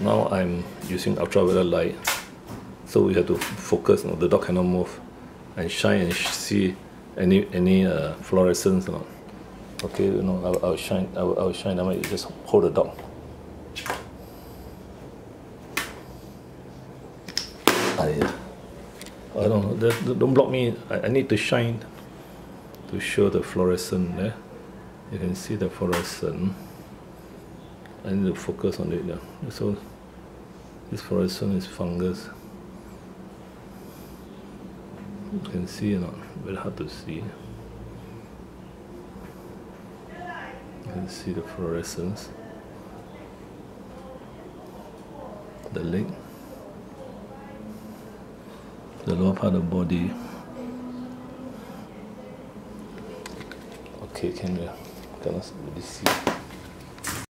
now I'm using ultraviolet light so we have to focus the dog cannot move and shine and see any any uh, fluorescence okay you know I'll, I'll shine I'll, I'll shine I might just hold the dog. I, I don't know don't block me. I, I need to shine to show the fluorescent there. You can see the fluorescent I need to focus on it yeah. so this fluorescent is fungus. You can see or not? Very hard to see. You can see the fluorescence. The leg. The lower part of the body. Okay can you cannot really see